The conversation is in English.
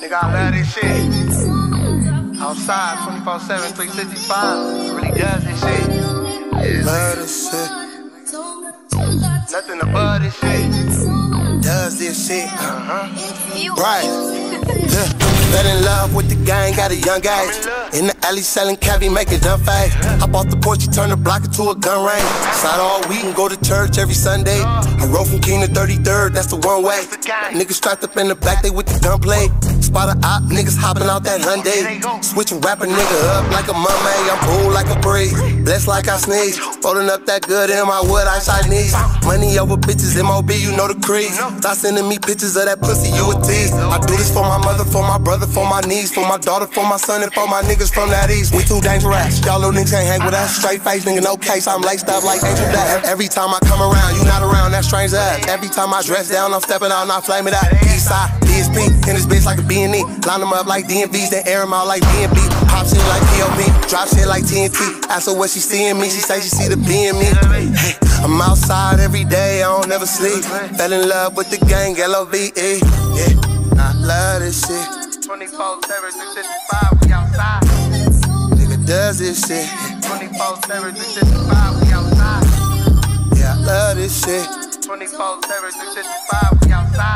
Nigga, I love this shit. Outside, 24 7, 365. Really does this shit. Love this shit. nothing above this shit. Does this shit. Uh-huh. Right. Yeah. Fell in love with the gang, got a young age. In the alley selling cavi, make it done fast. I bought the Porsche, turn the block into a gun range. Side all week and go to church every Sunday. I rode from King to 33rd, that's the one way. Niggas strapped up in the back, they with the gunplay. Spot a op, niggas hopping out that Hyundai. Switching rapper nigga up like a mummy. I'm cool like a breeze, blessed like I sneeze. Rolling up that good in my wood, I shot knees. Money over bitches, MOB, you know the crease. Stop sending me pictures of that pussy, you a tease. I do this for my mother, for my brother, for my niece, for my daughter, for my son, and for my niggas from that east. We too dangerous. Y'all little niggas can't hang with us. Straight face, nigga, no case. I'm laced up like Angel Dad. Every time I come around, you not around, that strange ass. Every time I dress down, I'm stepping out, not flaming out. East side, DSP, in this bitch like a B&E. Line them up like DMVs, then air them out like B&B. Pop shit like POP, drop shit like TNT. Ask her what she seeing me, she say she see the B in me. Hey, I'm outside every day, I don't never sleep. Fell in love with the gang, L-O-V-E. Yeah, I love this shit. 24 7, 365, we outside. Nigga does this shit. 24 7, 365, we outside. Yeah, I love this shit. 24 7, 365, we outside.